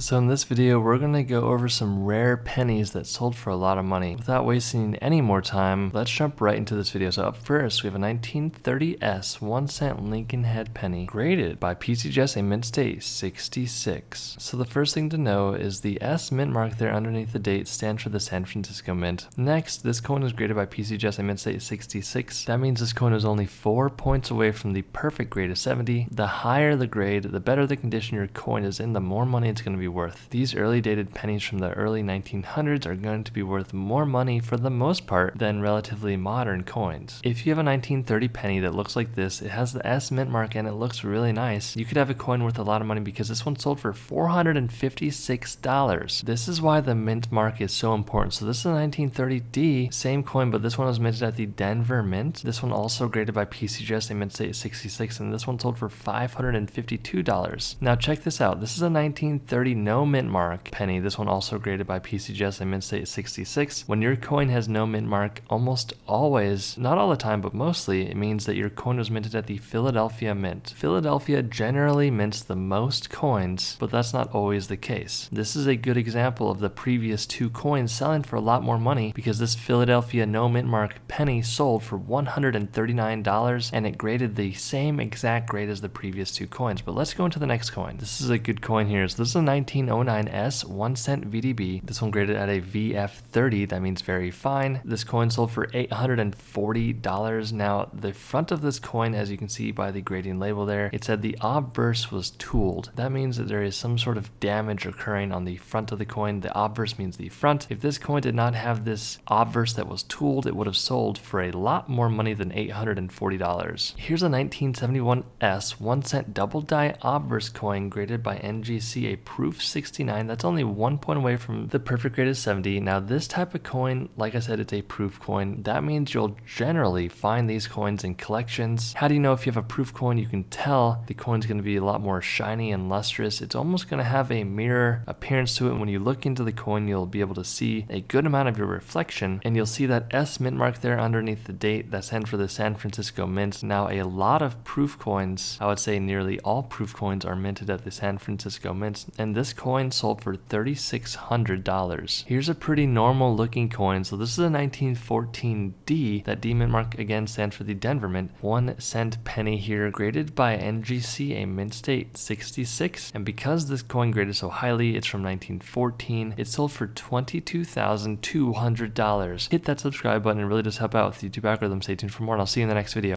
So in this video, we're going to go over some rare pennies that sold for a lot of money. Without wasting any more time, let's jump right into this video. So up first, we have a 1930S 1 cent Lincoln Head penny, graded by PCGS a mint state 66. So the first thing to know is the S mint mark there underneath the date stands for the San Francisco Mint. Next, this coin is graded by PCGS a mint state 66. That means this coin is only 4 points away from the perfect grade of 70. The higher the grade, the better the condition your coin is in, the more money it's going to worth. These early dated pennies from the early 1900s are going to be worth more money for the most part than relatively modern coins. If you have a 1930 penny that looks like this, it has the S mint mark and it looks really nice, you could have a coin worth a lot of money because this one sold for $456. This is why the mint mark is so important. So this is a 1930D, same coin, but this one was minted at the Denver Mint. This one also graded by PCGS, they mint state 66, and this one sold for $552. Now check this out. This is a 1930 no mint mark penny. This one also graded by PCGS and mint state 66. When your coin has no mint mark, almost always, not all the time, but mostly, it means that your coin was minted at the Philadelphia Mint. Philadelphia generally mints the most coins, but that's not always the case. This is a good example of the previous two coins selling for a lot more money because this Philadelphia no mint mark penny sold for $139 and it graded the same exact grade as the previous two coins. But let's go into the next coin. This is a good coin here. So this is a 1909S 1 cent VDB. This one graded at a VF30, that means very fine. This coin sold for $840. Now, the front of this coin, as you can see by the grading label there, it said the obverse was tooled. That means that there is some sort of damage occurring on the front of the coin. The obverse means the front. If this coin did not have this obverse that was tooled, it would have sold for a lot more money than $840. Here's a 1971S 1 cent double die obverse coin graded by NGC, a proof 69. That's only one point away from the perfect grade of 70. Now, this type of coin, like I said, it's a proof coin. That means you'll generally find these coins in collections. How do you know if you have a proof coin? You can tell the coin's going to be a lot more shiny and lustrous. It's almost going to have a mirror appearance to it. When you look into the coin, you'll be able to see a good amount of your reflection, and you'll see that S mint mark there underneath the date that's sent for the San Francisco Mint. Now, a lot of proof coins, I would say nearly all proof coins, are minted at the San Francisco Mint, and this coin sold for $3,600. Here's a pretty normal looking coin. So this is a 1914D. That D mint mark again stands for the Denver Mint. One cent penny here, graded by NGC, a mint state 66. And because this coin graded so highly, it's from 1914. It sold for $22,200. Hit that subscribe button. It really does help out with the YouTube algorithm. Stay tuned for more, and I'll see you in the next video.